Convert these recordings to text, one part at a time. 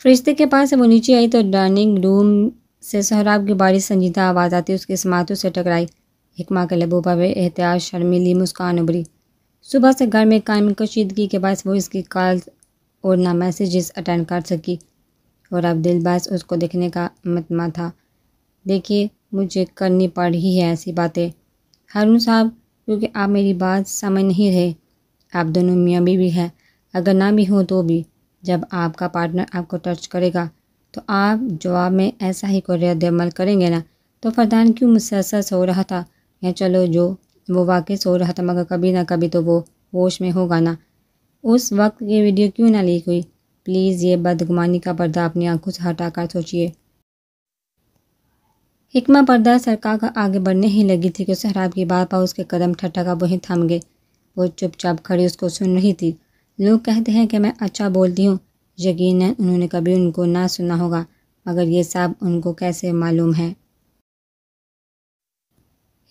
فرشتے کے پاس وہ نیچے آئی تو ڈائننگ روم سے سہراب کی باری سنجیدہ آواز آتی اس کے سماعتوں سے ٹکرائی۔ حکمہ کے لبوں پر احتیاط شرمیلی مسکان ابری صبح سے گھر میں قائم کشیدگی کے باعث وہ اس کی کالز اور نہ میسیجز اٹینڈ کر سکی۔ اور اب دل باعث اس کو دیکھنے کا متما تھا۔ دیکھیے مجھے کرنی پڑ رہی ہے ایسی باتیں۔ ہارون صاحب کیونکہ آپ میری بات سمجھ نہیں رہے آپ دونوں میاں بھی, بھی ہے اگر نہ بھی ہوں تو بھی۔ جب آپ کا پارٹنر آپ کو ٹچ کرے گا تو آپ جواب میں ایسا ہی کوئی رد عمل کریں گے نا۔ تو فردان کیوں مسلسل سو رہا تھا؟ یا چلو جو وہ واقع سو رہا تھا مگر کبھی نہ کبھی تو وہ ہوش میں ہوگا نا۔ اس وقت یہ ویڈیو کیوں نہ لیک ہوئی؟ پلیز یہ بدگمانی کا پردہ اپنی آنکھوں سے ہٹا کر سوچئے۔ حکمہ پردہ سرکا کا آگے بڑھنے ہی لگی تھی کہ سہراب کی بات پر اس کے قدم ٹھٹا کا وہیں تھم گئے۔ وہ چپ چاپ کھڑی اس کو سن رہی تھی۔ لوگ کہتے ہیں کہ میں اچھا بولتی ہوں۔ یقیناً انہوں نے کبھی ان کو نہ سنا ہوگا، مگر یہ سب ان کو کیسے معلوم ہے؟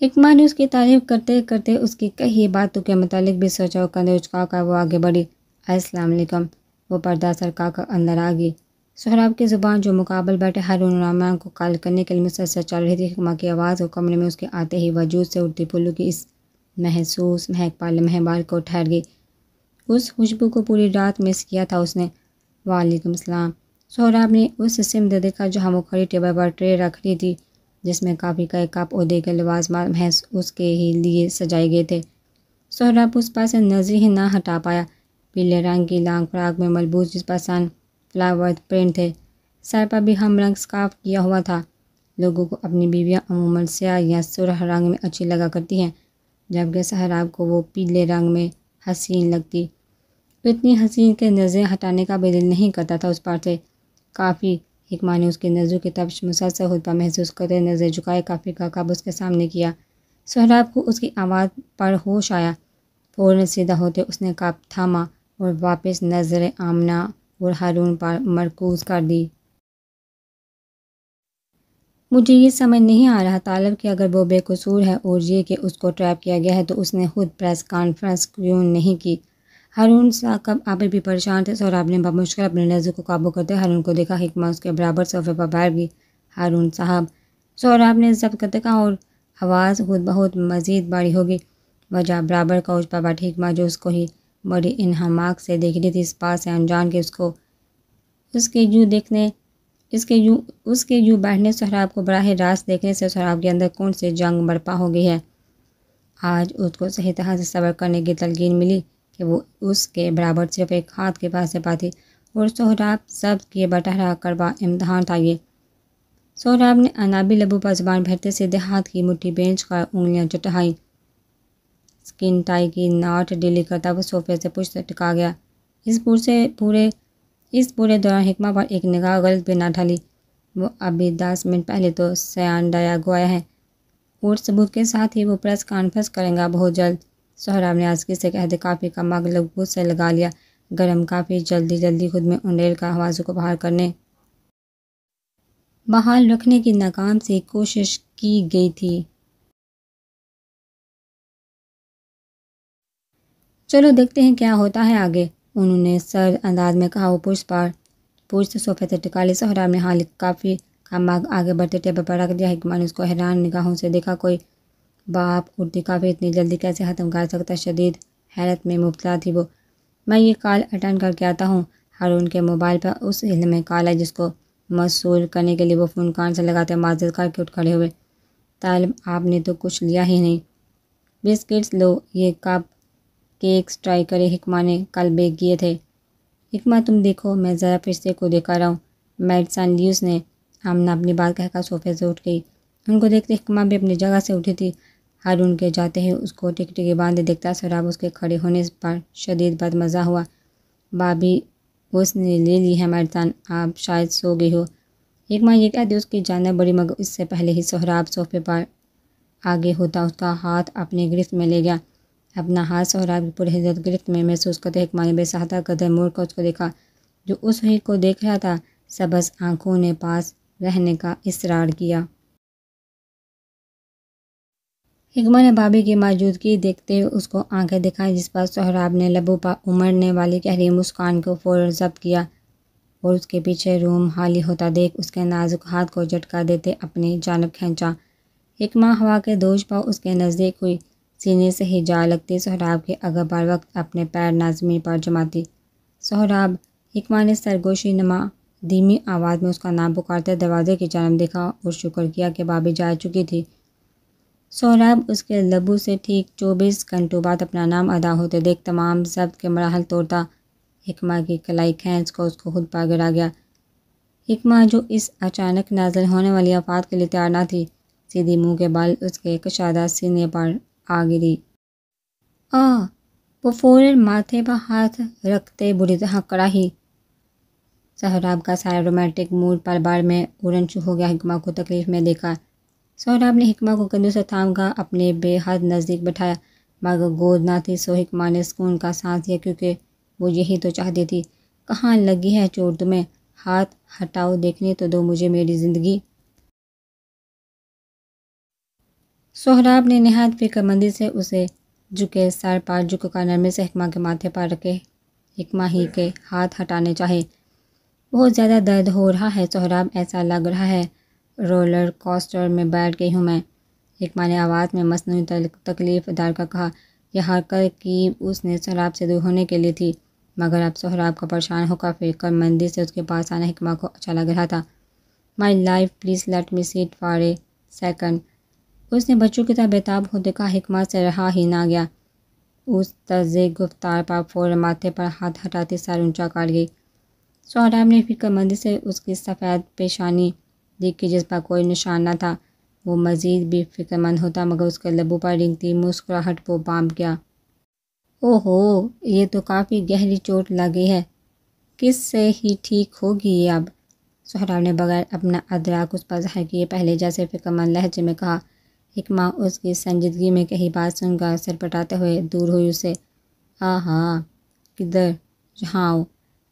حکمہ نے اس کی تعریف کرتے کرتے اس کی کئی باتوں کے متعلق بھی سوچا کندھے اچکا کر وہ آگے بڑھی۔ السلام علیکم۔ وہ پردہ سرکا کر اندر آ گئی۔ سہراب کی زبان جو مقابل بیٹھے ہارون الرحمان کو کال کرنے کے لیے مسلسل چل رہی تھی حکمہ کی آواز اور کمرے میں اس کے آتے ہی وجود سے اٹھتی پھولوں کی اس محسوس مہک پال مہبال کو ٹھہر گئی۔ اس خوشبو کو پوری رات مس کیا تھا اس نے۔ وعلیکم السلام۔ سہراب نے اس سمت دیکھا جہاں وہ کھڑی ٹیبل پر ٹرے رکھ رہی تھی، جس میں کافی کا ایک کپ عہدے کے لوازمات محض اس کے ہی لیے سجائے گئے تھے۔ سہراب اس پاس نظر ہی نہ ہٹا پایا۔ پیلے رنگ کی لانگ فراق میں ملبوس جس پر سن فلاور پرنٹ تھے۔ سر پر بھی ہم رنگ سکاف کیا ہوا تھا۔ لوگوں کو اپنی بیویاں عموماً سیاہ یا سرخ رنگ میں اچھی لگا کرتی ہیں، جبکہ سہراب کو وہ پیلے رنگ میں حسین لگتی۔ اتنی حسین کے نظریں ہٹانے کا بھی دل نہیں کرتا تھا اس پر سے۔ کافی حکمہ نے اس کی نظروں کی تبش مسلسل خود پر محسوس کرتے نظر جھکائے کافی کا کب اس کے سامنے کیا۔ سہراب کو اس کی آواز پر ہوش آیا۔ فوراً سیدھا ہوتے اس نے کپ تھاما اور واپس نظر آمنہ اور ہارون پر مرکوز کر دی۔ مجھے یہ سمجھ نہیں آ رہا طالب کہ اگر وہ بے قصور ہے اور یہ کہ اس کو ٹریپ کیا گیا ہے تو اس نے خود پریس کانفرنس کیوں نہیں کی؟ ہارون صاحب ابھی بھی پریشان تھے سوراب نے بمشکل اپنے نظر کو قابو کرتے ہارون کو دیکھا، حکمہ اس کے برابر صفحے پر بیٹھ گئی۔ ہارون صاحب سوراب نے ضبط کرتے کہا اور آواز خود بہت مزید بڑی ہوگی۔ وجہ برابر کا اس پر بیٹھی حکمہ جو اس کو ہی بڑی انہماک سے دیکھ رہی تھی، اس پاس سے انجان کے اس کو، اس کے یوں دیکھنے، اس کے یوں، اس کے یوں بیٹھنے سہراب کو براہ راست دیکھنے سے سہراب کے اندر کون سے جنگ برپا ہو گئی ہے۔ آج اس کو صحیح طرح سے صبر کرنے کی تلقین ملی۔ کہ وہ اس کے برابر صرف ایک ہاتھ کے پاس سے پاتی اور سہراب سب کے بٹہرا کروا امتحان تھا یہ۔ سہراب نے انابی لبو پر زبان بھرتے سے ہاتھ کی مٹھی بینچ کر انگلیاں چٹہائی۔ اسکن ٹائی کی ناٹ ڈیلی کرتا وہ صوفے سے پشت ٹکا گیا۔ اس پور سے پورے، اس پورے دوران حکمہ پر ایک نگاہ غلط بھی نہ ڈھلی وہ ابھی دس منٹ پہلے تو سیان ڈایا گوایا ہے اور ثبوت کے ساتھ ہی وہ پریس کانفرنس کریں گا بہت جلد۔ سہراب نے آج سے کہتے کافی کا مگ لگ سے لگا لیا۔ گرم کافی، جلدی جلدی خود میں انڈیل کا حوازوں کو باہر کرنے۔ بحال رکھنے کی ناکام سے کوشش کی گئی تھی۔ چلو دیکھتے ہیں کیا ہوتا ہے آگے۔ انہوں نے سر انداز میں کہا، وہ پوچھ پار۔ پوچھ سے صوفے سے ٹکالی۔ سہراب نے حال کافی کا مگ آگے بڑھتے ٹیبل پر رکھ دیا۔ حکمان اس کو حیران نگاہوں سے دیکھا، کوئی باپ اردو کافی اتنی جلدی کیسے ختم کر سکتا شدید حیرت میں مبتلا تھی وہ۔ میں یہ کال اٹینڈ کر کے آتا ہوں۔ ہارون کے موبائل پر اس علم میں کال ہے جس کو موصول کرنے کے لیے وہ فون کان سے لگاتے معذرت کر کے اٹھ کھڑے ہوئے۔ طالب، آپ نے تو کچھ لیا ہی نہیں۔ بسکٹس لو، یہ کپ کیکس ٹرائی کرے حکمہ نے کل بیک کیے تھے۔ حکمہ، تم دیکھو، میں ذرا فرشتے کو دیکھا رہا ہوں۔ میڈسن لیوس نے آمنا اپنی بات کہہ کر صوفے سے اٹھ گئی۔ ان کو دیکھتے حکمہ بھی اپنی جگہ سے اٹھی تھی۔ ہارون کے جاتے ہی اس کو ٹک ٹکی باندھے دیکھتا سراب اس کے کھڑے ہونے پر شدید بد مزہ ہوا۔ بابی، اس نے لے لی ہے مرتان آپ شاید سو گئی ہو۔ ایک ماں یہ کہہ دی اس کی جانب بڑی مگر اس سے پہلے ہی سہراب صوفے پر آگے ہوتا، اس کا ہاتھ اپنے گرفت میں لے گیا۔ اپنا ہاتھ سہراب کی پوری حضرت گرفت میں محسوس کرتے ایک ماں نے بے سہتا قدر موڑ کر اس کو دیکھا۔ جو اس ہی کو دیکھ رہا تھا، سبز آنکھوں نے پاس رہنے کا اصرار کیا۔ حکمہ نے بابی کی موجودگی دیکھتے ہوئے اس کو آنکھیں دکھائیں، جس پر سہراب نے لبوں پر امڑنے والی گہری مسکان کو فوراً ضبط کیا اور اس کے پیچھے روم حالی ہوتا دیکھ اس کے نازک ہاتھ کو جھٹکا دیتے اپنی جانب کھینچا۔ حکمہ ہوا کے دوش پا اس کے نزدیک ہوئی۔ سینے سے ہی جا لگتی سہراب کے اگر بار وقت اپنے پیر نازمی پر جماتی۔ سہراب حکمہ نے سرگوشی نما، دھیمی آواز میں اس کا نام پکارتے دروازے کی جانب دیکھا اور شکر کیا کہ بابی جا چکی تھی۔ سہراب اس کے لبو سے ٹھیک چوبیس گھنٹوں بعد اپنا نام ادا ہوتے دیکھ تمام ضبط کے مراحل توڑتا۔ حکمہ کی کلائی کھینچ کو اس کو خود پا گرا گیا۔ حکمہ جو اس اچانک نازل ہونے والی آفات کے لیے تیار نہ تھی، سیدھی منہ کے بال اس کے کشادہ سینے پر آ گری۔ آ وہ فوراً ماتھے پر ہاتھ رکھتے بری طرح کڑاہی۔ سہراب کا سارا رومانٹک موڈ پر بار میں اورنچو ہو گیا۔ حکمہ کو تکلیف میں دیکھا۔ سہراب نے حکمہ کو کندو سے تھام کا اپنے بے حد نزدیک بٹھایا، مگر گود نہ تھی سو حکمہ نے سکون کا سانس دیا کیونکہ وہ یہی تو چاہتی تھی۔ کہاں لگی ہے چوٹ تمہیں؟ ہاتھ ہٹاؤ، دیکھنے تو دو مجھے میری زندگی۔ سہراب نے نہایت فکر مندی سے اسے جھکے سر پر جھک کر نرمی سے حکمہ کے ماتھے پر رکھے۔ حکمہ ہی کے ہاتھ ہٹانے چاہے۔ بہت زیادہ درد ہو رہا ہے سہراب ایسا لگ رہا ہے۔ رولر کوسٹر میں بیٹھ گئی ہوں میں۔ حکمہ نے آواز میں مصنوعی تکلیف دار کا کہا، یہ حرکت کی اس نے سہراب سے دور ہونے کے لیے تھی، مگر اب سہراب کا پریشان ہو کر فکر مندی سے اس کے پاس آنا حکمہ کو اچھا لگ رہا تھا۔ My life please let me sit for a second اس نے بچوں کی طرح بیتاب ہوتے کہا حکمہ سے رہا ہی نہ گیا۔ اس طرز گفتار پر فور ماتھے پر ہاتھ ہٹاتی سر اونچا کاٹ گئی۔ سہراب نے فکر مندی سے اس کی سفید پیشانی دیکھی جس پر کوئی نشان نہ تھا۔ وہ مزید بھی فکر مند ہوتا مگر اس کے لبو پر رنگتی مسکراہٹ کو بام کیا او ہو یہ تو کافی گہری چوٹ لگی ہے۔ کس سے ہی ٹھیک ہوگی یہ اب؟ سہراب نے بغیر اپنا ادراک اس پر ظاہر کیے پہلے جیسے فکر مند لہجے میں کہا حکمہ اس کی سنجیدگی میں کہیں بات سن کر سر پٹاتے ہوئے دور ہوئی اسے۔ ہاں ہاں کدھر؟ جہاں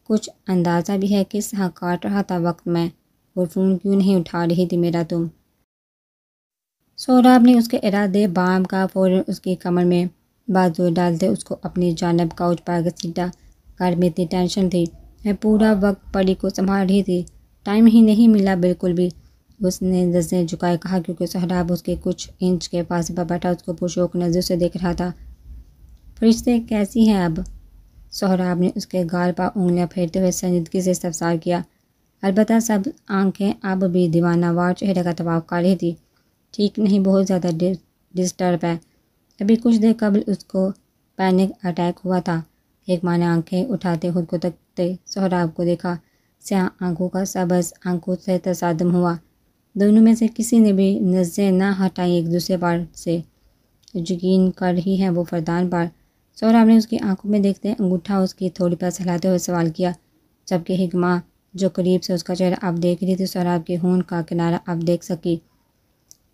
کچھ اندازہ بھی ہے کس طرح کاٹ رہا تھا وقت میں۔ اور فون کیوں نہیں اٹھا رہی تھی میرا تم؟ سوراب نے اس کے ارادے بام کا فوراً اس کی کمر میں بازو ڈالتے اس کو اپنی جانب کاؤچ پر گھسیٹا گھر میں اتنی ٹینشن تھی۔ میں پورا وقت پڑی کو سنبھال رہی تھی۔ ٹائم ہی نہیں ملا بالکل بھی۔ اس نے نظریں جھکائے کہا کیونکہ سہراب اس کے کچھ انچ کے پاس پر بیٹھا، اس کو پرشوک نظر سے دیکھ رہا تھا۔ فرشتے کیسی ہیں اب؟ سہراب نے اس کے گال پر انگلیاں پھیرتے ہوئے سنجیدگی سے استفسار کیا۔ البتہ سب آنکھیں اب بھی دیوانہ وار چہرے کا طباؤ کر رہی تھی۔ ٹھیک نہیں، بہت زیادہ ڈسٹرب ہے۔ ابھی کچھ دیر قبل اس کو پینک اٹیک ہوا تھا۔ ایک ماں نے آنکھیں اٹھاتے خود کو تکتے سہراب کو دیکھا۔ سیاہ آنکھوں کا سبز آنکھوں سے تصادم ہوا۔ دونوں میں سے کسی نے بھی نظریں نہ ہٹائی ایک دوسرے پر سے۔ یقین کر رہی ہے وہ فردان پر۔ سہراب نے اس کی آنکھوں میں دیکھتے انگوٹھا اس کی تھوڑی پر سہلاتے ہوئے سوال کیا، جبکہ حکمہ جو قریب سے اس کا چہرہ اب دیکھ رہی تھی سہراب کے خون کا کنارہ اب دیکھ سکی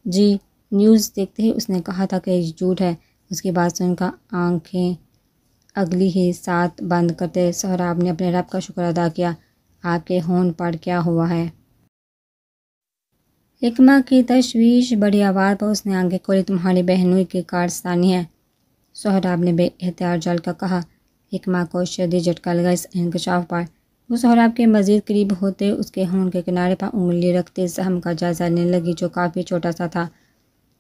جی نیوز دیکھتے ہی اس نے کہا تھا کہ یہ جھوٹ ہے۔ اس کی بات سن کر آنکھیں اگلی ہی ساتھ بند کرتے سہراب نے اپنے رب کا شکر ادا کیا۔ آپ کے ہون پر کیا ہوا ہے؟ حکمہ کی تشویش، بڑی آواز پر اس نے آنکھیں کھولی۔ تمہاری بہنوئی کی کارستانی ہے۔ سہراب نے بے احتیاط جل کر کہا، حکمہ کو شدید جھٹکا لگا اس انکشاف پر۔ وہ سہراب کے مزید قریب ہوتے اس کے ہون کے کنارے پر انگلی رکھتے زہم کا جائزہ لینے لگی جو کافی چھوٹا سا تھا۔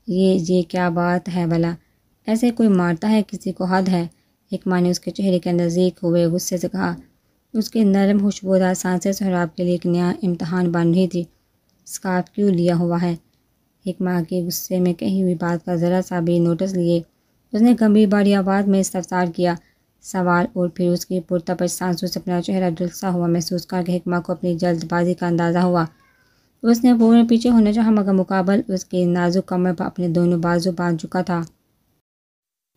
یہ یہ کیا بات ہے بلا ایسے کوئی مارتا ہے کسی کو حد ہے؟ ایک ماں نے اس کے چہرے کے نزدیک ہوئے غصے سے کہا، اس کے نرم خوشبودار سانسیں سہراب کے لیے ایک نیا امتحان بن رہی تھی۔ اسکارف کیوں لیا ہوا ہے؟ ایک ماں کے غصے میں کہیں ہوئی بات کا ذرا سا بھی نوٹس لیے، اس نے گمبھیر باری آواز میں استفسار کیا۔ سوال اور پھر اس کی پرتپش سانسوں سے اپنا چہرہ جلسا ہوا محسوس کر کے حکمہ کو اپنی جلد بازی کا اندازہ ہوا۔ اس نے فوراً پیچھے ہونے چاہا مگر مقابل اس کے نازک کمر پر اپنے دونوں بازو باندھ چکا تھا۔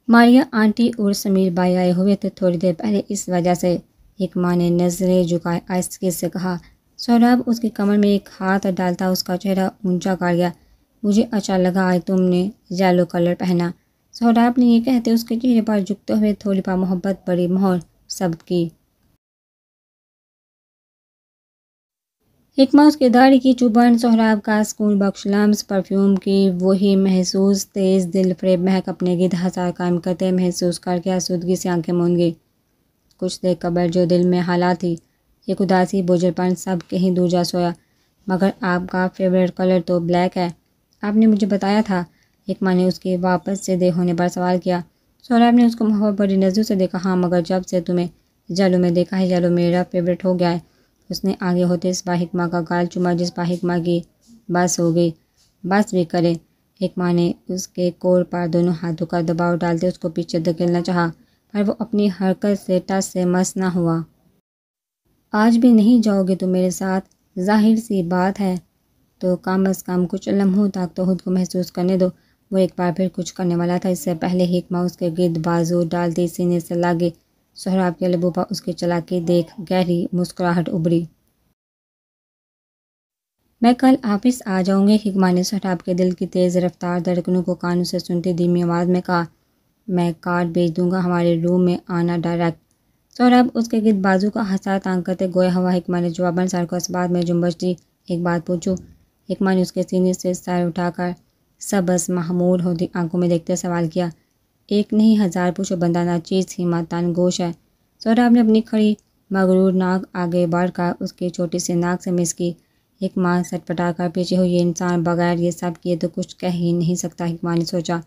ماریا آنٹی اور سمیر بائی آئے ہوئے تھے تھوڑی دیر پہلے اس وجہ سے۔ حکمہ نے نظریں جھکائے آہستگی سے کہا سوراب اس کی کمر میں ایک ہاتھ ڈالتا، اس کا چہرہ اونچا کر گیا۔ مجھے اچھا لگا، آج تم نے یلو کلر پہنا۔ سہراب نے یہ کہتے اس کے چہرے پر جھکتے ہوئے تھوڑی پا محبت بڑی مہر سب کی۔ حکمہ اس کے داڑھی کی چوبن سہراب کا اسکول بخش لمس پرفیوم کی وہی محسوس تیز دل فریب مہک اپنے گد ہزار قائم کرتے محسوس کر کے آسودگی سے آنکھیں مون گئی کچھ دیر قبل جو دل میں حالات تھی ایک اداسی بوجھل پن سب کہیں دور جا سویا، مگر آپ کا فیوریٹ کلر تو بلیک ہے۔ آپ نے مجھے بتایا تھا حکمہ نے اس کے واپس سے دے ہونے پر سوال کیا۔ سہراب نے اس کو محبت بڑی نظر سے دیکھا۔ ہاں مگر جب سے تمہیں جلو میں دیکھا ہے جلو میرا فیوریٹ ہو گیا ہے۔ اس نے آگے ہوتے اس حکمہ کا گال چما جس با حکمہ کی بس ہو گئی۔ بس بھی کرے۔ حکمہ نے اس کے کور پر دونوں ہاتھوں کا دباؤ ڈالتے اس کو پیچھے دھکیلنا چاہا، پر وہ اپنی حرکت سے ٹس سے مس نہ ہوا۔ آج بھی نہیں جاؤ گے تو میرے ساتھ۔ ظاہر سی بات ہے، تو کم از کم کچھ لمحوں تک تو خود کو محسوس کرنے دو۔ وہ ایک بار پھر کچھ کرنے والا تھا۔ اس سے پہلے حکمہ اس کے گرد بازو ڈالتی سینے سے لاگے۔ سہراب کے لبو پر اس کی چلاکی دیکھ گہری مسکراہٹ ابری میں کل آفس آ جاؤں گی، حکمہ نے سہراب کے دل کی تیز رفتار دھڑکنوں کو کانوں سے سنتی دھیمی آواز میں کہا۔ میں کارڈ بھیج دوں گا، ہمارے روم میں آنا ڈائریکٹ۔ سہراب اس کے گرد بازو کا حسا تانگ کرتے گویا ہوا۔ حکمہ نے جواباً سر کو اس بات میں جنبش دی۔ ایک بات پوچھوں حکمہ نے اس کے سینے سے سر اٹھا کر سبز محمود ہوتی آنکھوں میں دیکھتے سوال کیا۔ ایک نہیں، ہزار پوچھو، بندہ نا چیز ہی ماتان گوش ہے۔ سہراب نے اپنی کھڑی مغرور ناک آگے بڑھ کر اس کی چھوٹی سی ناک سے مس کی۔ حکمہ سٹ پٹا کر پیچھے ہوئی انسان، بغیر یہ سب کیے تو کچھ کہہ ہی نہیں سکتا حکمہ نے سوچا۔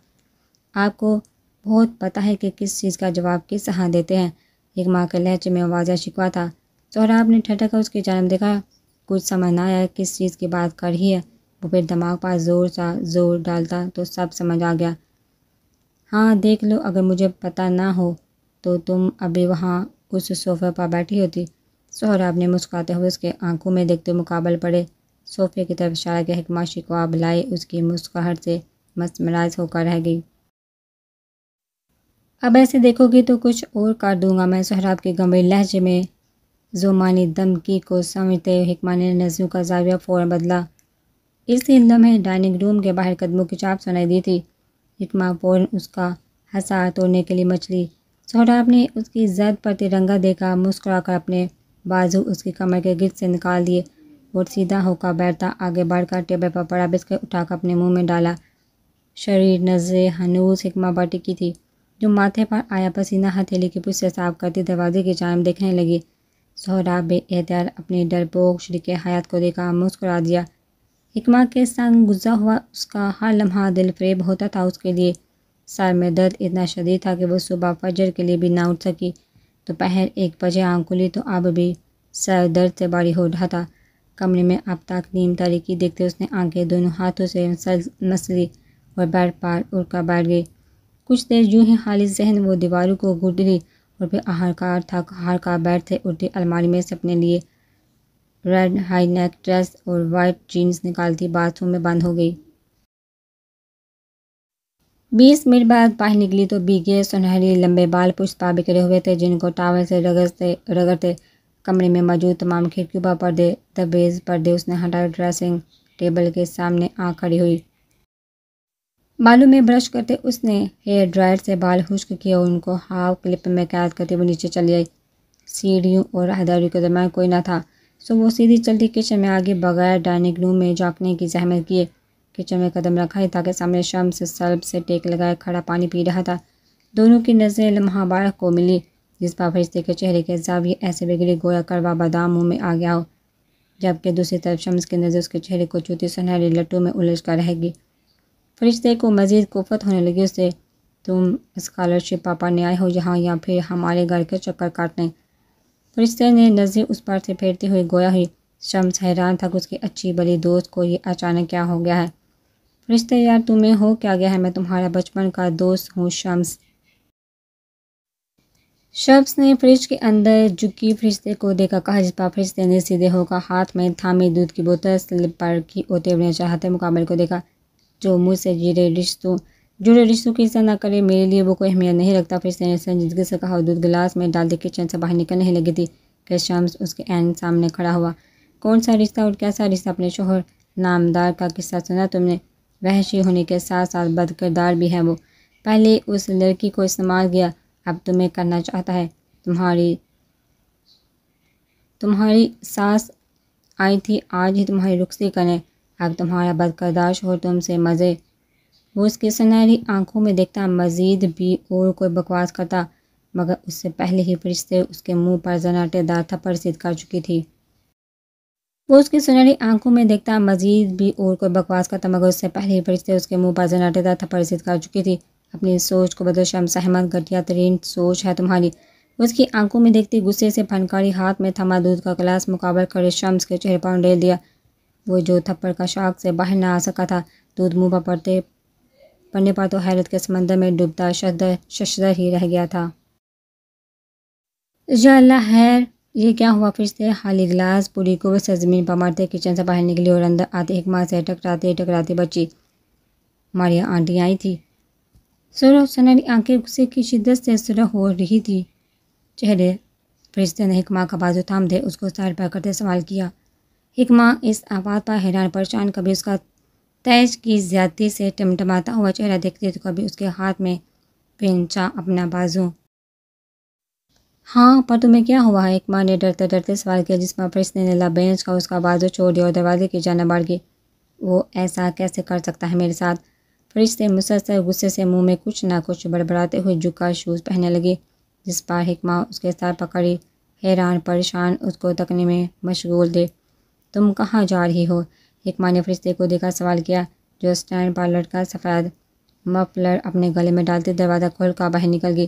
آپ کو بہت پتہ ہے کہ کس چیز کا جواب کس طرح دیتے ہیں۔ حکمہ کے لہجے میں واضح شکوا تھا۔ سہراب نے ٹھٹک کر اس کی جانب دیکھا۔ کچھ سمجھ نہ آیا کس چیز کی بات کر رہی ہے۔ وہ پھر دماغ پر زور سا زور ڈالتا تو سب سمجھ آ گیا۔ ہاں دیکھ لو، اگر مجھے پتہ نہ ہو تو تم ابھی وہاں اس صوفے پر بیٹھی ہوتی۔ سہراب نے مسکراتے ہوئے اس کے آنکھوں میں دیکھتے مقابل پڑے۔ صوفے کی طرف اشارہ کے حکمہ شکوا بلائے اس کی مسکراہٹ سے مسمراز ہو کر رہ گئی۔ اب ایسے دیکھو گی تو کچھ اور کر دوں گا میں۔ سہراب کے گمبھیر لہجے میں زمانی دمکی کو سمجھتے حکمہ نے نظروں کا زاویہ فوراً بدلا۔ اس لمحے ڈائننگ روم کے باہر قدموں کی چاپ سنائی دی تھی۔ حکمہ فوراً اس کا حسار توڑنے کے لیے مچلی سہراب نے اس کی زد پر ترنگا دیکھا، مسکرا کر اپنے بازو اس کی کمر کے گرد سے نکال دیے۔ اور سیدھا ہو کر بیٹھتا، آگے بڑھ کر ٹیبل پر پڑا، بسکٹ اٹھا کر اپنے منہ میں ڈالا۔ شریر نظریں ہنوز حکمہ پر ٹکی تھی۔ جو ماتھے پر آیا، پسینہ ہتھیلی کی پش سے صاف کرتی دروازے کی جانب دیکھنے لگی۔ سہراب بے احتیاط اپنی ڈرپوک شریک حیات کو دیکھا، مسکرا دیا۔ حکمہ کے سنگ گزا ہوا اس کا ہر لمحہ دل فریب ہوتا تھا اس کے لیے۔ سر میں درد اتنا شدید تھا کہ وہ صبح فجر کے لیے بھی نہ اٹھ سکی۔ دوپہر ایک بجے آنکھ کھلی تو اب بھی سر درد سے باری ہو رہا تھا۔ کمرے میں اب تک نیم تاریکی دیکھتے اس نے آنکھیں دونوں ہاتھوں سے مسلی اور بیڈ پر اڑ کر بیٹھ گئی۔ کچھ دیر یوں ہی خالص ذہن وہ دیواروں کو گڈری اور پھر آہرکار تھک ہار کا بیٹھ سے اٹھتی الماری میں سے اپنے لیے ریڈ ہائی نیک ڈریس اور وائٹ جینس نکالتی باتھ روم میں بند ہو گئی۔ بیس منٹ بعد باہر نکلی تو بیگے سنہری لمبے بال پشت پا بکھرے ہوئے تھے، جن کو ٹاول سے رگڑتے رگڑتے کمرے میں موجود تمام کھڑکیوں پر پردے دبیز پردے اس نے ہٹائے ڈریسنگ ٹیبل کے سامنے آ کھڑی ہوئی۔ بالوں میں برش کرتے اس نے ہیئر ڈرائر سے بال خشک کیے اور ان کو ہاف کلپ میں قید کرتے وہ نیچے چلی آئی۔ سیڑھیوں اور راہداریوں کے درمیان کوئی نہ تھا۔ سو وہ سیدھی چلتی کچن میں آگے بغیر ڈائننگ روم میں جھانکنے کی زحمت کیے۔ کچن میں قدم رکھا ہی تاکہ سامنے شم سے سلب سے ٹیک لگائے کھڑا پانی پی رہا تھا۔ دونوں کی نظریں لمحہ بارہ کو ملی، جس پر فرشتے کے چہرے کے زاویے ایسے بگڑی گویا کروا بادام منہ میں آ گیا ہو، جبکہ دوسری طرف شمس کی نظر اس کے چہرے کو چوتی سنہری لٹوں میں الجھ کر رہے گی فرشتے کو مزید کوفت ہونے لگی، اس سے، تم اسکالرشپ پاپا نے آئے ہو یہاں یا پھر ہمارے گھر کے چکر کاٹنے؟ فرشتے نے نظر اس پر سے پھیرتے ہوئے گویا ہوئی شمس حیران تھا کہ اس کی اچھی بلی دوست کو یہ اچانک کیا ہو گیا ہے۔ فرشتے یار، تمہیں ہو کیا گیا ہے؟ میں تمہارا بچپن کا دوست ہوں، شمس۔ شمس نے فریج کے اندر جھکی، فرشتے کو دیکھا، کہا، جس پر فرشتے نے سیدھے ہو کر ہاتھ میں تھامی دودھ کی بوتل، سلپ پر کی ہوتے ہوئے چاہتے مقابل کو دیکھا، جو مجھ سے جڑے رشتوں جڑے رشتوں کی عزت نہ کرے، میرے لیے وہ کوئی اہمیت نہیں رکھتا۔ فرشتے نے سنجیدگی سے کہا دودھ گلاس میں ڈال دے کچن سے باہر نکلنے لگی تھی کہ شمس اس کے عین سامنے کھڑا ہوا۔ کون سا رشتہ اور کیسا رشتہ؟ اپنے شوہر نامدار کا قصہ سنا تم نے۔ وحشی ہونے کے ساتھ ساتھ بد کردار بھی ہے وہ۔ پہلے اس لڑکی کو استعمال کیا، اب تمہیں کرنا چاہتا ہے۔ تمہاری تمہاری سانس آئی تھی، آج ہی تمہاری رخصتی کریں۔ اب تمہارا بد کردار شوہر تم سے مزے وہ اس کی سنہری آنکھوں میں دیکھتا، مزید بھی اور کوئی بکواس کرتا، مگر اس سے پہلے ہی فرشتے اس کے منہ پر زناٹے دار تھپڑ سیدھ کر چکی تھی۔ وہ اس کی سنہری آنکھوں میں دیکھتا، مزید بھی اور کوئی بکواس کرتا، مگر اس سے پہلے ہی فرشتے اس کے منہ پر زناٹے دار تھپڑ سیدھ کر چکی تھی۔ اپنی سوچ کو بدل شمس احمد، گھٹیا ترین سوچ ہے تمہاری۔ اس کی آنکھوں میں دیکھتی، غصے سے پھنکاری ہاتھ میں تھما دودھ کا گلاس مقابل کرے شمس کے چہرے پر ڈیل دیا۔ وہ جو تھپڑ کا شاک سے باہر نہ آ سکا تھا، دودھ منہ پر پڑتے پڑنے پر تو حیرت کے سمندر میں ڈوبتا شدر ششدر ہی رہ گیا تھا۔ یا اللہ، خیر، یہ کیا ہوا؟ پھر سے خالی گلاس، پوری قوت سے زمین پر مارتے کچن سے باہر نکلی اور اندر آتے حکمہ سے ٹکراتی ٹکراتی بچی۔ ماریا آنٹی آئی تھی۔ سرو سنہری آنکھیں غصے کی شدت سے سرخ ہو رہی تھی۔ چہرے فرشتے نے حکمہ کا بازو تھام دے، اس کو سر پر کرتے سوال کیا۔ حکمہ اس آواز پر حیران پریشان، کبھی اس کا تیج کی زیادتی سے ٹمٹماتا ہوا چہرہ دیکھتی تو کبھی اس کے ہاتھ میں پینچا اپنا بازو۔ ہاں پر تمہیں کیا ہوا؟ ہے حکمہ نے ڈرتے ڈرتے سوال کیا، جس پر فرشتے نے لبینچ کا اس کا بازو چھوڑ دیا اور دروازے کی جانب بڑھ گئی۔ وہ ایسا کیسے کر سکتا ہے میرے ساتھ؟ فرشتے مسلسل غصے سے منہ میں کچھ نہ کچھ بڑبڑاتے ہوئے جھکا شوز پہننے لگے، جس پر حکمہ اس کے سر پکڑی، حیران، پریشان، اس کو تکنے میں مشغول دے۔ تم کہاں جا رہی ہو؟ حکمہ نے فرشتے کو دیکھا، سوال کیا، جو اسٹینڈ پر لڑکا سفید مفلر اپنے گلے میں ڈالتے دروازہ کھول کر باہر نکل گئی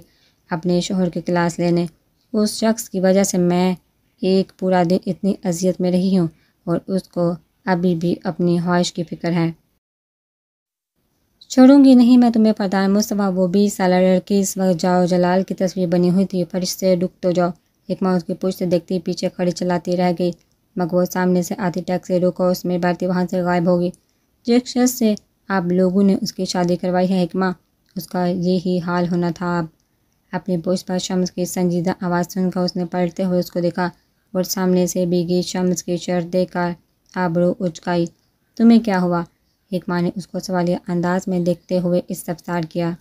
اپنے شوہر کی کلاس لینے۔ اس شخص کی وجہ سے میں ایک پورا دن اتنی اذیت میں رہی ہوں اور اس کو ابھی بھی اپنی خواہش کی فکر ہے۔ چھوڑوں گی نہیں میں تمہیں پردان مصطفیٰ، وہ بیس سالہ لڑکی اس وقت جاؤ جلال کی تصویر بنی ہوئی تھی۔ فرشتے ڈک تو جاؤ۔ حکمہ اس کی پوچھ سے دیکھتی پیچھے کھڑی چلاتی رہ گئی۔ مگر وہ سامنے سے آتی ٹیکسی رکو اس میں بیٹھتی وہاں سے غائب ہوگی۔ جس شخص سے آپ لوگوں نے اس کی شادی کروائی ہے، حکمہ، اس کا یہی حال ہونا تھا۔ اب اپنی پوچھ پر شمس کی سنجیدہ آواز سن کر اس نے پلٹتے ہوئے اس کو دیکھا اور سامنے سے بیگی شمس کی شرط دے کر آبرو اچکائی۔ تمہیں کیا ہوا؟ حکمہ نے اس کو سوالیہ انداز میں دیکھتے ہوئے استفسار کیا۔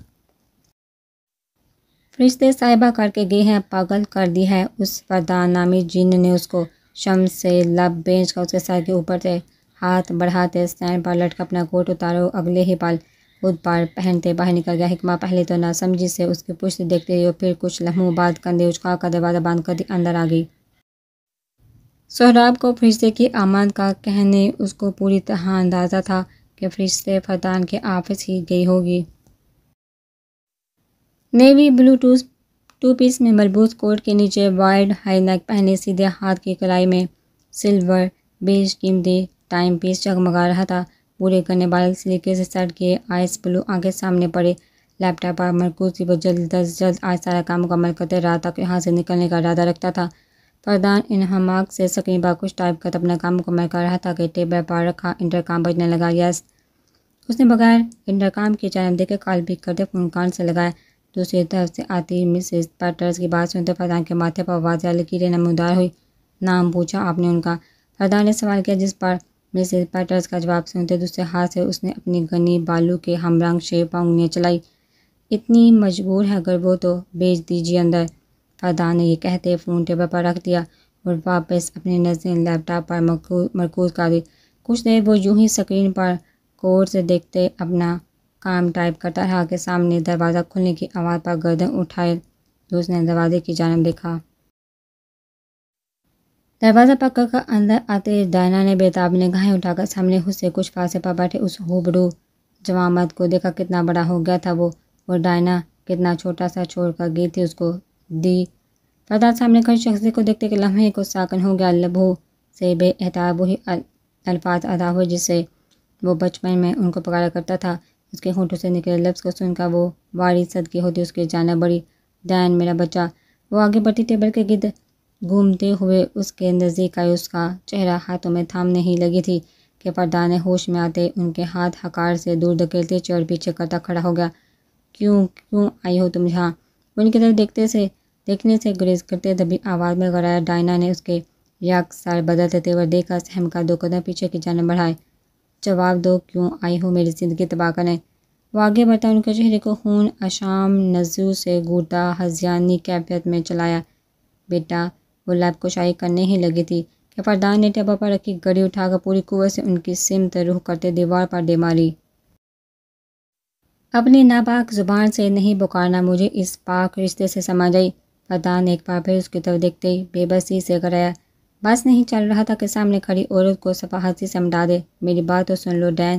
فرشتے صاحبہ کر کے گئے ہیں، پاگل کر دی ہے اس فردان نامی جن نے اس کو۔ شمس سے لب بینچ کا اس کے سر کے اوپر سے ہاتھ بڑھاتے اسٹینڈ پر لٹک اپنا کوٹ اتارو، اگلے ہی پال خود پر پہنتے باہر نکل گیا۔ حکمہ، پہلے تو نہ سمجھی سے اس کی پشت دیکھتے ہوئے پھر کچھ لمحوں بعد کندھے اچکا کر دروازہ باندھ کر اندر آ گئی۔ سہراب کو فرشتے کی آمد کا کہنے اس کو پوری طرح اندازہ تھا کہ فرشتے فردان کے آفس ہی گئی ہوگی۔ نیوی بلو ٹو پیس میں مربوط کوٹ کے نیچے وائڈ ہائی نیک پہنے سیدھے ہاتھ کی کلائی میں سلور بیج قیمتی ٹائم پیس جگمگا رہا تھا۔ پورے کرنے والے سلیقے سے سٹ کیے آئس بلو آگے سامنے پڑے۔ لیپ ٹاپ پر مرکوز تھی وہ جلد از جلد آج سارا کام مکمل کرتے رہا تک یہاں سے نکلنے کا ارادہ رکھتا تھا۔ فردان ان ہماک سے سکرین پر کچھ ٹائپ کر اپنا کام مکمل کر رہا تھا کہ ٹیبل پر رکھا انٹر کام بجنے لگا، یس۔ اس نے بغیر انٹر کام کی جانب دے کے کال پک کرتے فون کان سے لگایا۔ دوسری طرف سے آتی مسز پیٹرز کی بات سنتے فردان کے ماتھے پر واضح لکیریں نمودار ہوئی۔ نام پوچھا آپ نے ان کا۔ فردان نے سوال کیا، جس پر مسز پیٹرز کا جواب سنتے دوسرے ہاتھ سے اس نے اپنی گنی بالو کے ہم رنگ شیپ انگلیاں چلائی۔ اتنی مجبور ہے اگر وہ تو بیچ دیجیے اندر۔ فردان نے یہ کہتے فون ٹیبل پر رکھ دیا اور واپس اپنے نظریں لیپ ٹاپ پر مرکوز کر دی۔ کچھ دیر وہ یوں ہی اسکرین پر کور سے دیکھتے اپنا کام ٹائپ کرتا رہا کہ سامنے دروازہ کھلنے کی آواز پر گردن اٹھائے۔ تو اس نے دروازے کی جانب دیکھا۔ دروازہ پکڑ کر اندر آتے ڈائنا نے بےتاب نے گاہیں اٹھا کر سامنے خود سے کچھ فاصے پر بیٹھے اس ہوبرو جوامت کو دیکھا کتنا بڑا ہو گیا تھا وہ۔ اور ڈائنا کتنا چھوٹا سا چھوڑ کر گئی تھی، اس کو دی۔ فرداد سامنے کھڑی شخصی کو دیکھتے کہ لمحے کو ساکن ہو گیا۔ لبھو سے بے احتاب وہی الفاظ ادا ہوئے جس سے وہ بچپن میں ان کو پکارا کرتا تھا۔ اس کے ہونٹوں سے نکلے لفظ کو سن کر وہ واری صدقے ہوتی اس کی جانب بڑی دین میرا بچہ۔ وہ آگے بڑھتی ٹیبل کے گرد گھومتے ہوئے اس کے نزدیک آئی اس کا چہرہ ہاتھوں میں تھامنے ہی لگی تھی کہ پردانے ہوش میں آتے ان کے ہاتھ ہکار سے دور دھکیلتے چور پیچھے کرتا کھڑا ہو گیا۔ کیوں کیوں آئی ہو تم جہاں ان کی طرف دیکھتے سے، دیکھنے سے گریز کرتے دبی آواز میں غرایا ڈائنا نے اس کے یک سار بدلتے تیور دیکھا، سہم کا دو قدم پیچھے کی جانب بڑھائے۔ جواب دو کیوں آئی ہو میری زندگی تباہ کریں وہ آگے بڑھتا ان کے چہرے کو خون، اشام، نزو سے گوتا ہزیانی کیفیت میں چلایا۔ بیٹا، وہ لب کشائی کرنے ہی لگی تھی کہ فردان نے ٹیبل پر رکھی گڑی اٹھا کر پوری قوت سے ان کی سمت روح کرتے دیوار پر دے ماری۔ اپنی ناپاک زبان سے نہیں بکارنا مجھے اس پاک رشتے سے سمجھ آئی۔ فردان ایک بار پھر اس کی طرف دیکھتے ہی بے بسی سے کرایا بس نہیں چل رہا تھا کہ سامنے کھڑی عورت کو صفحاتی سمٹا دے میری بات تو سن لو، ڈین۔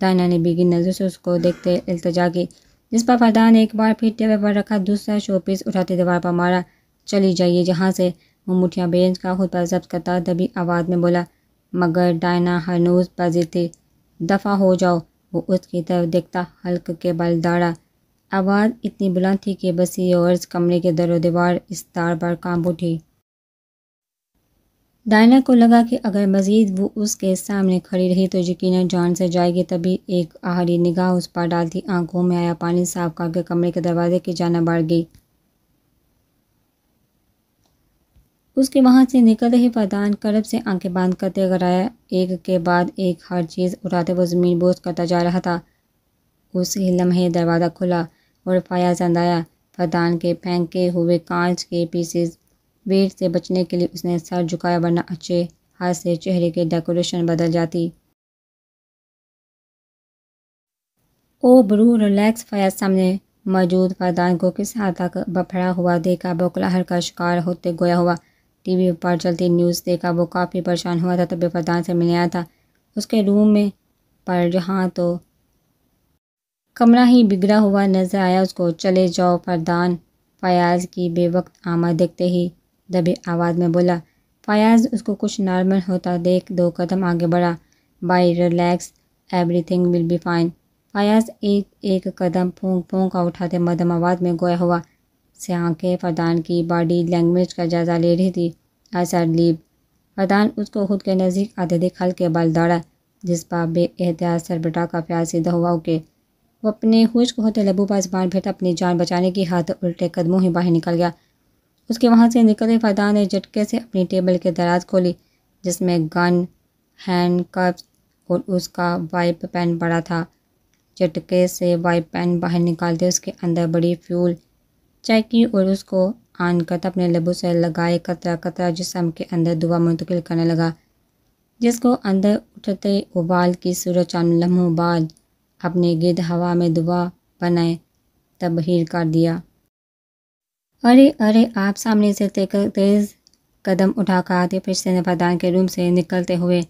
دائنا نے بیگی نظر سے اس کو دیکھتے التجا کی۔ جس پر فردان ایک بار پھر ٹیبل پر رکھا، دوسرا شو پیس اٹھاتے دیوار پر مارا۔ چلی جائیے جہاں سے وہ مٹھیاں بینچ کا خود پر ضبط کرتا دبی آواز میں بولا، مگر ڈائنا ہرنوز پذیر تھی دفع ہو جاؤ، وہ اس کی طرف دیکھتا حلق کے بل داڑا۔ آواز اتنی بلند تھی کہ بسی اور کمرے کے در و دیوار اس تار پر کانپ اٹھی ڈائنا کو لگا کہ اگر مزید وہ اس کے سامنے کھڑی رہی تو یقیناً جان سے جائے گی تبھی ایک آہری نگاہ اس پر ڈالتی، آنکھوں میں آیا پانی صاف کر کے کمرے کے دروازے کی جانب بڑھ گئی۔ اس کے وہاں سے نکل رہے فردان کرب سے آنکھیں باندھ کرتے گرایا ایک کے بعد ایک ہر چیز اٹھاتے وہ زمین بوجھ کرتا جا رہا تھا۔ اس ہی لمحے دروازہ کھلا اور فیاض آیا۔ فردان کے پھینکے ہوئے کانچ کے پیسز ویٹ سے بچنے کے لیے اس نے سر جھکایا ورنہ اچھے ہاتھ سے چہرے کے ڈیکوریشن بدل جاتی۔ او برو ریلیکس فیاض سامنے موجود فردان کو کس حد تک بپھڑا ہوا دیکھا، بوکلاہر کا شکار ہوتے گویا ہوا۔ ٹی وی پر چلتی نیوز دیکھا، وہ کافی پریشان ہوا تھا تب فردان سے ملنے آیا تھا۔ اس کے روم میں پر جہاں تو کمرہ ہی بگڑا ہوا نظر آیا، اس کو چلے جاؤ فردان فیاض کی بے وقت آمد دیکھتے ہی دبی آواز میں بولا، فیاض، اس کو کچھ نارمل ہوتا، دیکھ، دو قدم آگے بڑھا۔ By relax everything will be fine Fayaz ایک ایک قدم پھونک پھونک اٹھاتے مدم آواز میں گویا ہوا سے آنکھیں فردان کی باڈی لینگویج کا جائزہ لے رہی تھی۔ ایسا لیب فردان اس کو خود کے نزدیک آتے دیکھ کے بل دوڑا جس پر بے احتیاط سر بٹا کا پیار سیدھا ہوا کہ وہ اپنے خشک ہوتے لبو پر زبان پھیرتا اپنی جان بچانے کی ہاتھ الٹے قدموں ہی باہر نکل گیا۔ اس کے وہاں سے نکلے فردان نے جھٹکے سے اپنی ٹیبل کے دراز کھولی، جس میں گن، ہینڈ کپس اور اس کا وائپ پین پڑا تھا۔ جھٹکے سے وائپ پین باہر نکالتے اس کے اندر بڑی فیول چائے کی اور اس کو آن کرتا اپنے لبوں سے لگائے قطرہ قطرہ جسم کے اندر دعا منتقل کرنے لگا، جس کو اندر اٹھتے ابال کی صورت چند لمحوں بعد اپنے گرد ہوا میں دعا بنائے تبہیر کر دیا۔ ارے ارے، آپ سامنے سے تیز قدم اٹھا کر آتے فرشتے نے فردان کے روم سے نکلتے ہوئے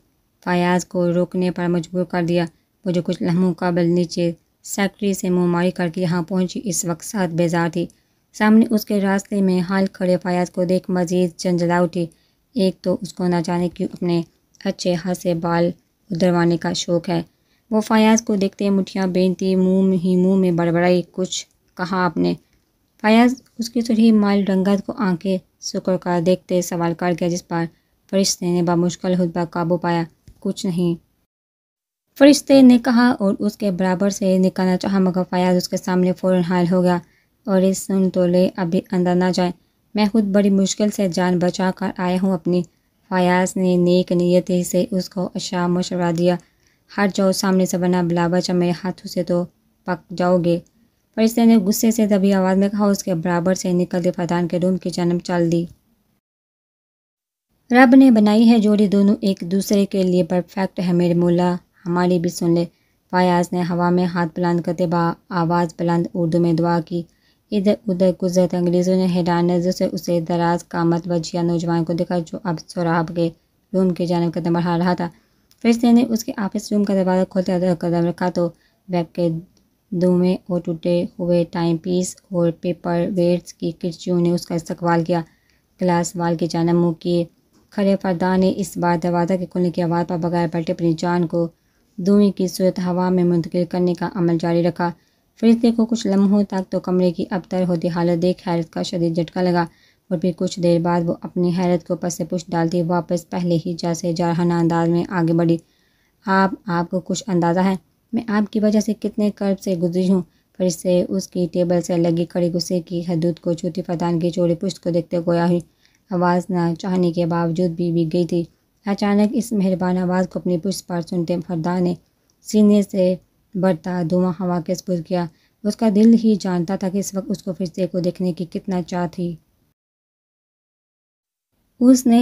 فیاض کو روکنے پر مجبور کر دیا۔ وہ جو کچھ لمحوں قبل نیچے سیکٹری سے منہ ماری کر کے یہاں پہنچی۔ اس وقت ساتھ بیزار تھی۔ سامنے اس کے راستے میں حال کھڑے فیاض کو دیکھ مزید جنجلا اٹھی۔ ایک تو اس کو نہ جانے کیوں اپنے اچھے ہاتھ سے بال ادھروانے کا شوق ہے۔ وہ فیاض کو دیکھتے مٹھیاں بینتی، منہ ہی منہ میں بڑبڑائی، کچھ کہا آپ نے۔ فیاض اس کی سرحی مال رنگت کو آنکھیں سکڑ کر دیکھتے سوال کر گیا جس پر فرشتے نے بامشکل خود پر قابو پایا۔ کچھ نہیں۔ فرشتے نے کہا اور اس کے برابر سے نکالنا چاہا، مگر فیاض اس کے سامنے فوراً حائل ہو گیا اور اس سن تو لے ابھی اندر نہ جائے۔ میں خود بڑی مشکل سے جان بچا کر آیا ہوں۔ اپنی فیاض نے نیک نیتی سے اس کو اشا مشورہ دیا۔ ہٹ جاؤ سامنے سے بنا بلا بچا میرے ہاتھوں سے تو پک جاؤ گے۔ فرشتے نے غصے سے دبی آواز میں کہا، اس کے برابر سے نکلتے فردان کے روم کی جنم چل دی۔ رب نے بنائی ہے جوڑی دونوں ایک دوسرے کے لیے پرفیکٹ ہے۔ میرے مولا، ہماری بھی سن لے۔ فیاض نے ہوا میں ہاتھ بلند کرتے با آواز بلند اردو میں دعا کی۔ ادھر ادھر گزرتے انگریزوں نے حیران نظر سے اسے دراز کا مت وجہ نوجوان کو دیکھا جو اب سوراب کے روم کی جانب قدم بڑھا رہا تھا۔ فرشتے نے اس کے آفس روم کا دروازہ کھولتے ادھر قدم رکھا تو ویب کے دومے اور ٹوٹے ہوئے ٹائم پیس اور پیپر ویٹس کی کرچیوں نے اس کا استقبال کیا۔ گلاس وال کی جانب منہ کیے۔ کھڑے فردان نے اس بار دروازہ کے کھلنے کی آواز پر بغیر پلٹے اپنی جان کو دوئیں کی صورت ہوا میں منتقل کرنے کا عمل جاری رکھا۔ فرشتے کو کچھ لمحوں تک تو کمرے کی ابتر ہوتی حالت دیکھ حیرت کا شدید جھٹکا لگا اور پھر کچھ دیر بعد وہ اپنی حیرت کو پس سے پش ڈالتی واپس پہلے ہی جیسے جارحانہ انداز میں آگے بڑھی۔ آپ آپ کو کچھ اندازہ ہے؟ میں آپ کی وجہ سے کتنے کرب سے گزری ہوں۔ فرشتے اس کی ٹیبل سے لگی کھڑی غصے کی حدود کو چھوٹی فردان کی چوڑی پشت کو دیکھتے گویا ہوئی آواز نہ چاہنے کے باوجود بھی بھی گئی تھی۔ اچانک اس مہربان آواز کو اپنی پشت پر سنتے فردان نے سینے سے بڑھتا دھواں ہوا کے سپر کیا۔ اس کا دل ہی جانتا تھا کہ اس وقت اس کو فرشتے کو دیکھنے کی کتنا چاہ تھی۔ اس نے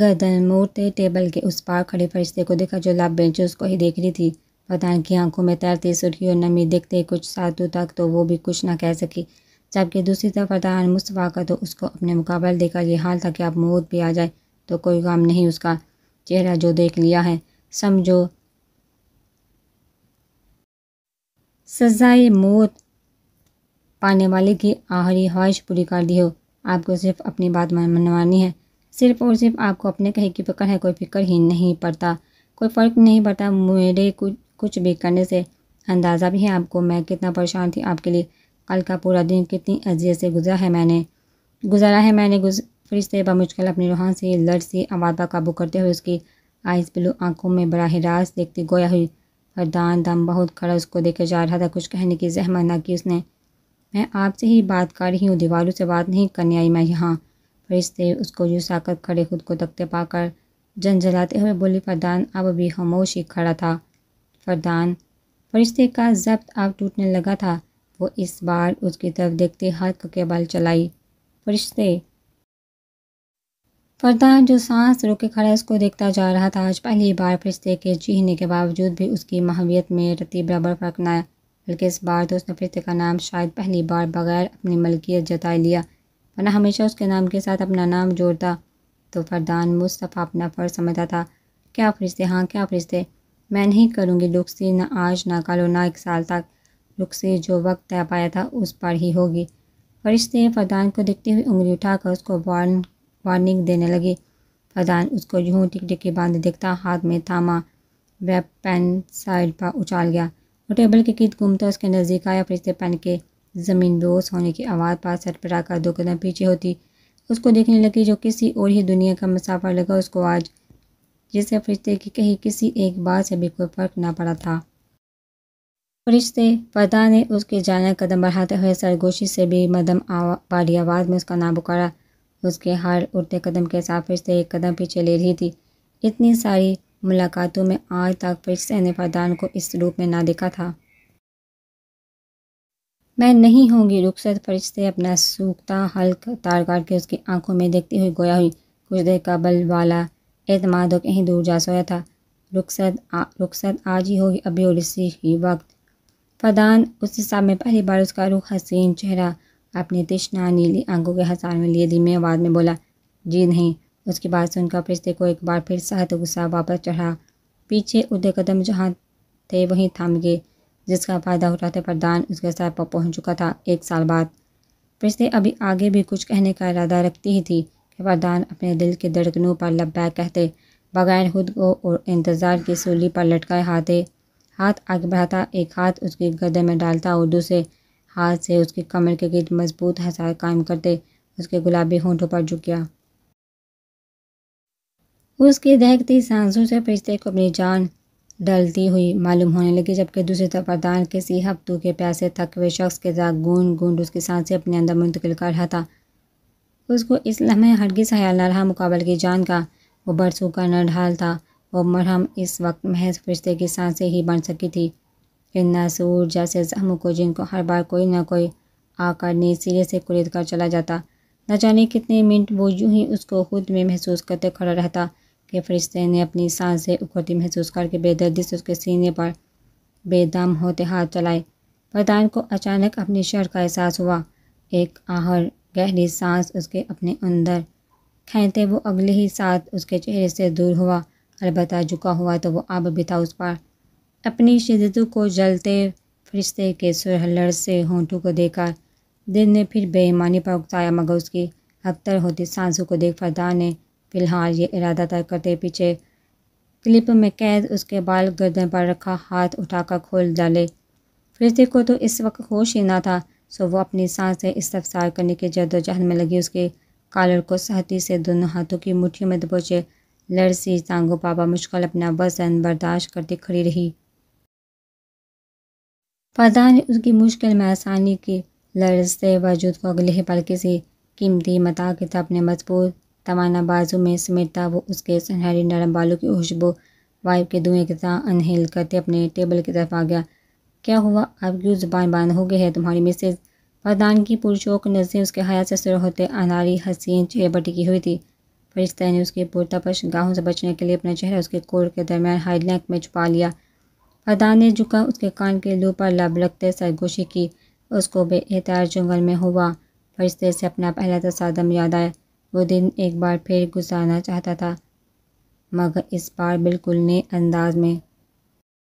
گردن موڑتے ٹیبل کے اس پار کھڑے فرشتے کو دیکھا جو لاب بینچ اس کو ہی دیکھ رہی تھی۔ فردان کی آنکھوں میں تیرتی سرخی اور نمی دیکھتے کچھ ساتوں تک تو وہ بھی کچھ نہ کہہ سکی۔ جبکہ دوسری طرف فردان مصطفیٰ کا تو اس کو اپنے مقابل دے کر یہ حال تھا کہ اب موت بھی آ جائے تو کوئی غم نہیں اس کا۔ چہرہ جو دیکھ لیا ہے، سمجھو۔ سزائے موت۔ پانے والے کی آخری خواہش پوری کر دی ہو۔ آپ کو صرف اپنی بات منوانی ہے۔ صرف اور صرف آپ کو اپنے کہیں کی فکر ہے، کوئی فکر ہی نہیں پڑتا۔ کوئی فرق نہیں پڑتا۔ میرے کچھ کچھ بھی کرنے سے اندازہ بھی ہے آپ کو میں کتنا پریشان تھی، آپ کے لیے کل کا پورا دن کتنی اذیت سے گزرا ہے میں نے۔ گزارا ہے میں نے فرشتے بمشکل اپنی روحان سے لڑسی آواز پر قابو کرتے ہوئے اس کی آئس بلو آنکھوں میں براہ راست دیکھتی گویا ہوئی فردان دم بہت کھڑا اس کو دیکھے جا رہا تھا، کچھ کہنے کی زحمت نہ کی اس نے۔ میں آپ سے ہی بات کر رہی ہوں، دیواروں سے بات نہیں کرنے آئی میں یہاں۔ فرشتے اس کو جو ساکت کھڑے خود کو تکتے پا کر جن جلاتے ہوئے بولی، فردان اب بھی خاموش ہی کھڑا تھا۔ فردان۔ فرشتے کا ضبط اب ٹوٹنے لگا تھا۔ وہ اس بار اس کی طرف دیکھتے ہاتھ کے بل چلائی۔ فرشتے۔ فردان جو سانس روکے کھڑا اس کو دیکھتا جا رہا تھا۔ آج پہلی بار فرشتے کے چیہنے کے باوجود بھی اس کی محویت میں رتی برابر فرق نہ آیا بلکہ اس بار تو اس نے فرشتے کا نام شاید پہلی بار بغیر اپنی ملکیت جتائی لیا۔ ورنہ ہمیشہ اس کے نام کے ساتھ اپنا نام جوڑتا۔ تو فردان مصطفیٰ اپنا فرض سمجھتا تھا۔ کیا فرشتے؟ ہاں کیا فرشتے؟ میں نہیں کروں گی رخصی نہ آج، نہ کل نہ ایک سال تک۔ رخصی جو وقت طے پایا تھا، اس پر ہی ہوگی۔ فرشتے فردان کو دیکھتے ہوئے انگلی اٹھا کر اس کو وارن، وارننگ دینے لگی فردان اس کو یوں ٹک ٹکی باندھ دیکھتا، ہاتھ میں تھاما ویب پین سائڈ پر اچھال گیا۔ وہ ٹیبل کے گرد گھومتا، اس کے نزدیک آیا، فرشتے پین کے زمین دوست ہونے کی آواز پر سر پڑا کر دو قدم پیچھے ہوتی۔ اس کو دیکھنے لگی جو کسی اور ہی دنیا کا مسافر لگا، اس کو آج جس سے فرشتے کی کہیں کسی ایک بات سے بھی کوئی فرق نہ پڑا تھا۔ فرشتے فردان نے اس کے جانے قدم بڑھاتے ہوئے سرگوشی سے بھی مدم باری آواز میں اس کا نام پکارا۔ اس کے ہر اٹھتے قدم کے ساتھ فرشتے ایک قدم پیچھے لے رہی تھی۔ اتنی ساری ملاقاتوں میں آج تک فرشتے نے فردان کو اس روپ میں نہ دیکھا تھا۔ میں نہیں ہوں گی رخصت، فرشتے اپنا سوکھتا حلق تار کاٹ کے اس کی آنکھوں میں دیکھتی ہوئی گویا ہوئی۔ کچھ دیر قبل والا اعتماد ہو کہیں دور جا سویا تھا۔ رخصت رخصت آج ہی ہوگی، ابھی اور اسی ہی وقت۔ فردان اس حساب میں پہلی بار اس کا رخ حسین چہرہ اپنی تشنا نیلی آنکھوں کے ہسار میں لیے دھیمی آواز میں بولا جی نہیں۔ اس کی بات سن کر فرشتے کو ایک بار پھر سہت غصہ واپس چڑھا۔ پیچھے ادھر قدم جہاں تھے وہیں تھام گئے، جس کا فائدہ اٹھاتے پردان اس کے ساتھ پر پہنچ چکا تھا ایک سال بعد۔ فرشتے ابھی آگے بھی کچھ کہنے کا ارادہ رکھتی ہی تھی۔ کہ اپنے دل کے دھڑکنوں پر لب بیک کہتے، بغیر خود کو اور انتظار کی سولی پر لٹکائے ہاتھے۔ ہاتھ آگے بڑھاتا ایک ہاتھ اس کے گدے میں ڈالتا اور دوسرے ہاتھ سے اس کی کمر کے گرد مضبوط حسار قائم کرتے، اس کے گلابی ہونٹوں پر جھک گیا۔ اس کی دہکتی سانسوں سے فرشتے کو اپنی جان ڈلتی ہوئی معلوم ہونے لگی، جبکہ دوسری طرف پردان کسی ہفتوں کے پیاسے تھک ہوئے شخص کے ساتھ گونڈ گونڈ اس کی سانسیں اپنے اندر منتقل کر رہا تھا اس کو اس لمحے ہرگز خیال نہ رہا مقابل کی جان کا۔ وہ برسوں کا نہ ڈھال تھا۔ وہ مرہم اس وقت محض فرشتے کی سانسیں ہی بن سکی تھی۔ ان ناسور جیسے زخموں کو جن کو ہر بار کوئی نہ کوئی آ کر نی سرے سے قرید کر چلا جاتا۔ نہ جانے کتنے منٹ وہ یوں ہی اس کو خود میں محسوس کرتے کھڑا رہتا کہ فرشتے نے اپنی سانسیں اکھڑتی محسوس کر کے بے دردی سے اس کے سینے پر بے دم ہوتے ہاتھ چلائے۔ پردان کو اچانک اپنی شر کا احساس ہوا۔ ایک آہر گہری سانس اس کے اپنے اندر کھینتے وہ اگلے ہی ساتھ اس کے چہرے سے دور ہوا۔ البتہ جھکا ہوا تو وہ اب بھی تھا اس پر اپنی شدتوں کو جلتے فرشتے کے سرحلڑ سے ہونٹوں کو دیکھا۔ دل نے پھر بے ایمانی پر اکتایا مگر اس کی ابتر ہوتی سانسوں کو دیکھ فردان نے فی الحال یہ ارادہ طے کرتے پیچھے کلپ میں قید اس کے بال گردن پر رکھا، ہاتھ اٹھا کر کھول ڈالے۔ فرشتے کو تو اس وقت ہوش ہی نہ تھا۔ سو وہ اپنی سانس سے استفسار کرنے کی جد و جہد میں لگی۔ اس کے کالر کو سہتی سے دونوں ہاتھوں کی مٹھیوں میں دبوچے لڑسی ٹانگوں پابا مشکل اپنا وزن برداشت کرتی کھڑی رہی۔ فضا نے اس کی مشکل میں آسانی کی لرزتے وجود کو اگلے پل کسی قیمتی متا کے تھا۔ اپنے مضبوط توانا بازو میں سمیٹتا وہ اس کے سنہری نرم بالوں کی خوشبو وائب کے دھوئیں کے ساتھ انہیل کرتے اپنے ٹیبل کی طرف آ گیا۔ کیا ہوا؟ اب کیوں زبان بان ہو گئی ہے، تمہاری مسز۔ فردان کی پرشوک نظریں اس کے حیات سے سر ہوتے اناری حسین چہرے پر ٹکی ہوئی تھی۔ فرشتہ نے اس کی پرتپش گاہوں سے بچنے کے لیے اپنا چہرہ اس کے کور کے درمیان ہائی لینک میں چھپا لیا۔ فردان نے جھکا، اس کے کان کے لو پر لب رکھتے سرگوشی کی۔ اس کو بے اعتار جنگل میں ہوا۔ فرشتے سے اپنا پہلا تصادم یاد آیا وہ دن ایک بار پھر گزارنا چاہتا تھا، مگر اس بار بالکل نئے انداز میں۔